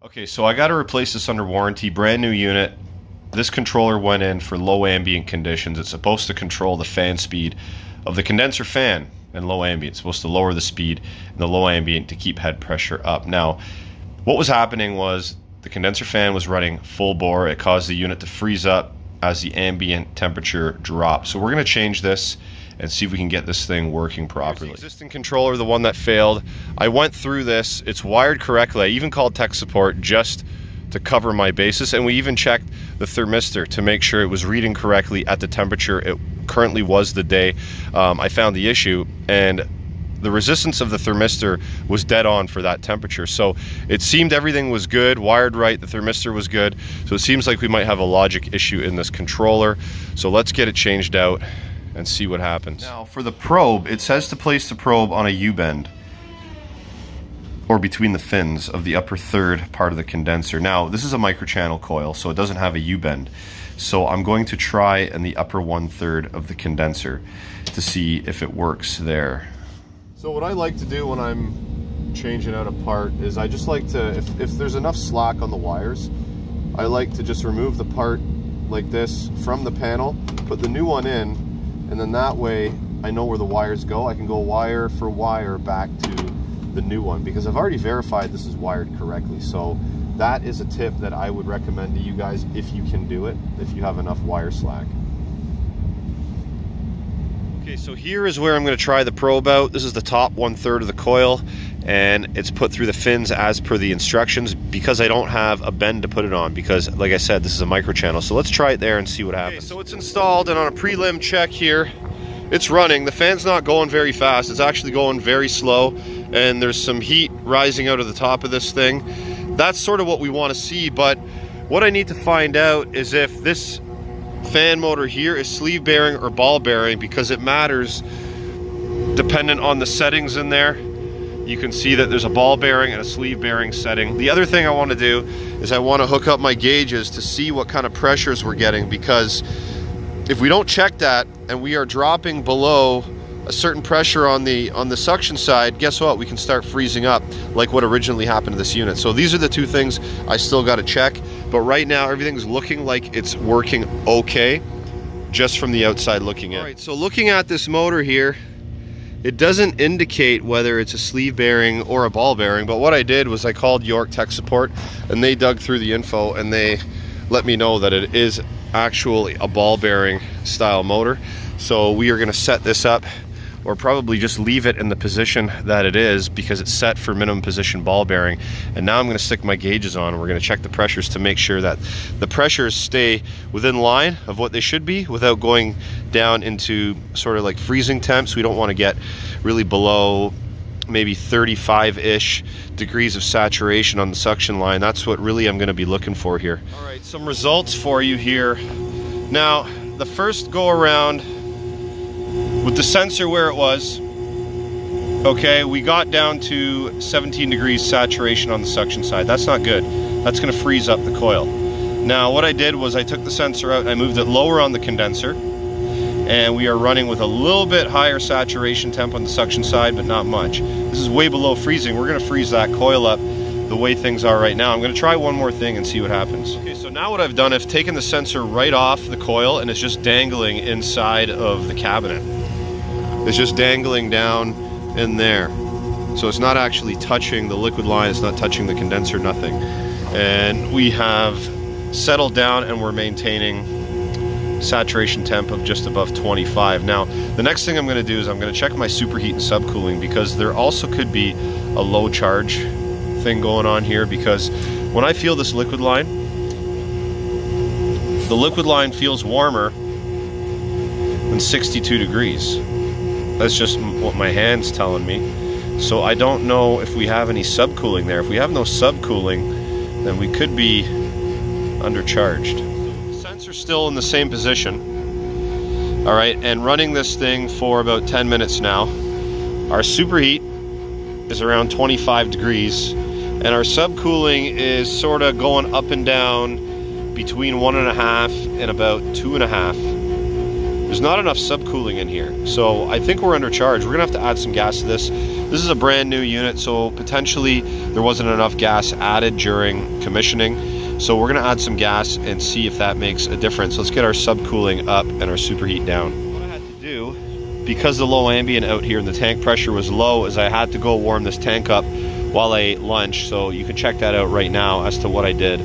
Okay, so I got to replace this under warranty, brand new unit. This controller went in for low ambient conditions. It's supposed to control the fan speed of the condenser fan and low ambient. It's supposed to lower the speed and the low ambient to keep head pressure up. Now, what was happening was the condenser fan was running full bore. It caused the unit to freeze up as the ambient temperature dropped. So we're going to change this and see if we can get this thing working properly. existing controller, the one that failed. I went through this. It's wired correctly. I even called tech support just to cover my basis and we even checked the thermistor to make sure it was reading correctly at the temperature it currently was the day um, I found the issue and the resistance of the thermistor was dead on for that temperature. So it seemed everything was good, wired right, the thermistor was good. So it seems like we might have a logic issue in this controller. So let's get it changed out and see what happens. Now for the probe, it says to place the probe on a U-bend or between the fins of the upper third part of the condenser. Now this is a microchannel coil, so it doesn't have a U-bend. So I'm going to try in the upper one third of the condenser to see if it works there. So what I like to do when I'm changing out a part is I just like to, if, if there's enough slack on the wires, I like to just remove the part like this from the panel, put the new one in, and then that way I know where the wires go. I can go wire for wire back to the new one because I've already verified this is wired correctly. So that is a tip that I would recommend to you guys if you can do it, if you have enough wire slack. Okay, so here is where I'm going to try the probe out. This is the top one third of the coil and it's put through the fins as per the instructions because I don't have a bend to put it on because like I said this is a micro channel so let's try it there and see what happens. Okay, so it's installed and on a prelim check here it's running the fan's not going very fast it's actually going very slow and there's some heat rising out of the top of this thing that's sort of what we want to see but what I need to find out is if this fan motor here is sleeve bearing or ball bearing because it matters dependent on the settings in there. You can see that there's a ball bearing and a sleeve bearing setting. The other thing I want to do is I want to hook up my gauges to see what kind of pressures we're getting because if we don't check that and we are dropping below a certain pressure on the on the suction side, guess what? We can start freezing up like what originally happened to this unit. So these are the two things I still got to check. But right now, everything's looking like it's working okay, just from the outside looking in. All right, so looking at this motor here, it doesn't indicate whether it's a sleeve bearing or a ball bearing, but what I did was I called York Tech Support, and they dug through the info, and they let me know that it is actually a ball bearing style motor. So we are gonna set this up or probably just leave it in the position that it is because it's set for minimum position ball bearing. And now I'm going to stick my gauges on we're going to check the pressures to make sure that the pressures stay within line of what they should be without going down into sort of like freezing temps. We don't want to get really below maybe 35-ish degrees of saturation on the suction line. That's what really I'm going to be looking for here. All right, some results for you here. Now, the first go around with the sensor where it was, okay, we got down to 17 degrees saturation on the suction side. That's not good. That's gonna freeze up the coil. Now what I did was I took the sensor out and I moved it lower on the condenser and we are running with a little bit higher saturation temp on the suction side, but not much. This is way below freezing. We're gonna freeze that coil up the way things are right now. I'm gonna try one more thing and see what happens. Okay, so now what I've done, I've taken the sensor right off the coil and it's just dangling inside of the cabinet. It's just dangling down in there. So it's not actually touching the liquid line, it's not touching the condenser, nothing. And we have settled down and we're maintaining saturation temp of just above 25. Now, the next thing I'm gonna do is I'm gonna check my superheat and subcooling because there also could be a low charge thing going on here because when I feel this liquid line, the liquid line feels warmer than 62 degrees. That's just what my hand's telling me. So I don't know if we have any subcooling there. If we have no subcooling, then we could be undercharged. The sensor's still in the same position. All right, and running this thing for about 10 minutes now. Our superheat is around 25 degrees and our subcooling is sort of going up and down between one and a half and about two and a half there's not enough subcooling in here. So I think we're undercharged. We're gonna have to add some gas to this. This is a brand new unit, so potentially there wasn't enough gas added during commissioning. So we're gonna add some gas and see if that makes a difference. Let's get our subcooling up and our superheat down. What I had to do, because the low ambient out here and the tank pressure was low, is I had to go warm this tank up while I ate lunch. So you can check that out right now as to what I did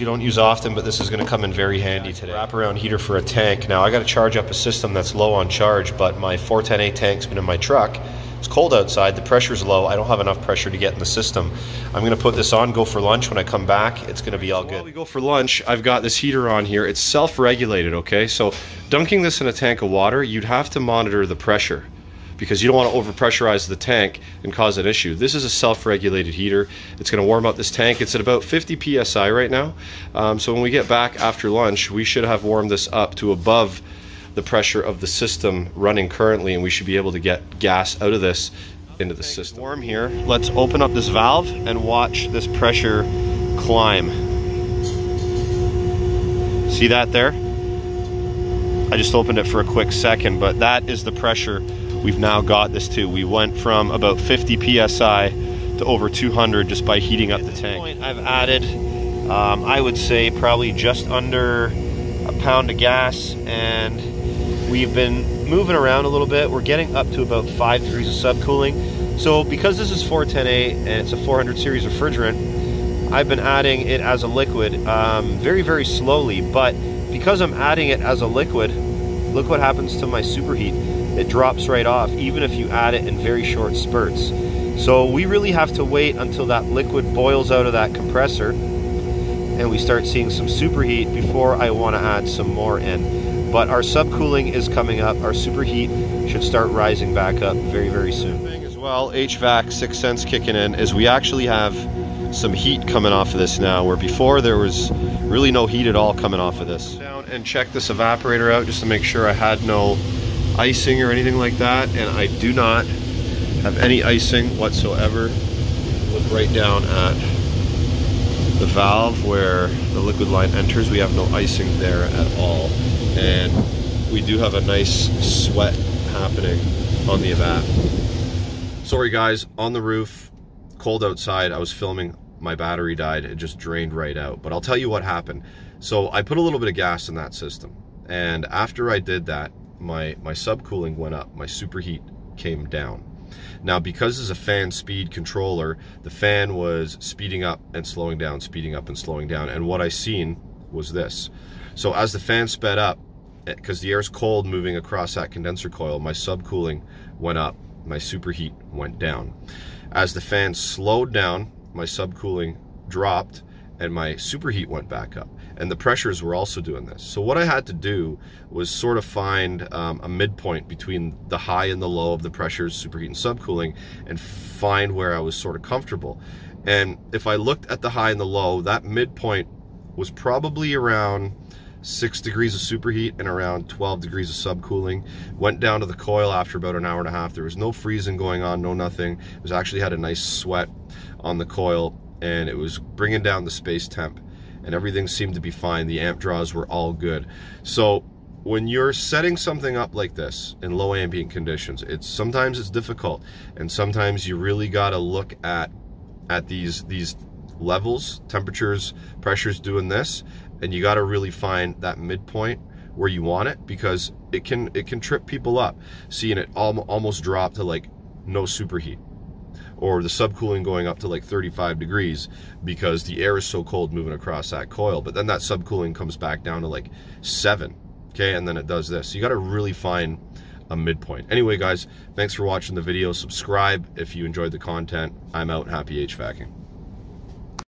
you don't use often, but this is going to come in very handy today. Wraparound heater for a tank. Now I got to charge up a system that's low on charge, but my 410A tank's been in my truck. It's cold outside, the pressure's low. I don't have enough pressure to get in the system. I'm going to put this on, go for lunch. When I come back, it's going to be all good. While we go for lunch, I've got this heater on here. It's self-regulated, okay? So dunking this in a tank of water, you'd have to monitor the pressure because you don't want to overpressurize the tank and cause an issue. This is a self-regulated heater. It's going to warm up this tank. It's at about 50 psi right now. Um, so when we get back after lunch, we should have warmed this up to above the pressure of the system running currently, and we should be able to get gas out of this into the system. Warm here. Let's open up this valve and watch this pressure climb. See that there? I just opened it for a quick second, but that is the pressure we've now got this to. We went from about 50 psi to over 200 just by heating up the tank. Point, I've added, um, I would say, probably just under a pound of gas, and we've been moving around a little bit. We're getting up to about five degrees of subcooling. So because this is 410A and it's a 400 series refrigerant, I've been adding it as a liquid um, very, very slowly, but because I'm adding it as a liquid, look what happens to my superheat it drops right off, even if you add it in very short spurts. So we really have to wait until that liquid boils out of that compressor and we start seeing some superheat before I want to add some more in. But our subcooling is coming up. Our superheat should start rising back up very, very soon. As well, HVAC 6 Sense kicking in is we actually have some heat coming off of this now, where before there was really no heat at all coming off of this. Down and check this evaporator out just to make sure I had no icing or anything like that, and I do not have any icing whatsoever. Look right down at the valve where the liquid line enters. We have no icing there at all, and we do have a nice sweat happening on the evap. Sorry guys, on the roof, cold outside, I was filming, my battery died, it just drained right out. But I'll tell you what happened. So I put a little bit of gas in that system, and after I did that, my, my subcooling went up, my superheat came down. Now, because it's a fan speed controller, the fan was speeding up and slowing down, speeding up and slowing down. And what I seen was this. So as the fan sped up, because eh, the air's cold moving across that condenser coil, my subcooling went up, my superheat went down. As the fan slowed down, my subcooling dropped, and my superheat went back up. And the pressures were also doing this. So what I had to do was sort of find um, a midpoint between the high and the low of the pressures, superheat and subcooling, and find where I was sort of comfortable. And if I looked at the high and the low, that midpoint was probably around six degrees of superheat and around 12 degrees of subcooling. Went down to the coil after about an hour and a half. There was no freezing going on, no nothing. It was actually had a nice sweat on the coil and it was bringing down the space temp and everything seemed to be fine. The amp draws were all good. So when you're setting something up like this in low ambient conditions, it's sometimes it's difficult and sometimes you really got to look at at these these levels, temperatures, pressures doing this and you got to really find that midpoint where you want it because it can it can trip people up seeing it almost drop to like no superheat or the subcooling going up to like 35 degrees because the air is so cold moving across that coil. But then that subcooling comes back down to like seven, okay? And then it does this. So you gotta really find a midpoint. Anyway, guys, thanks for watching the video. Subscribe if you enjoyed the content. I'm out. Happy HVACing.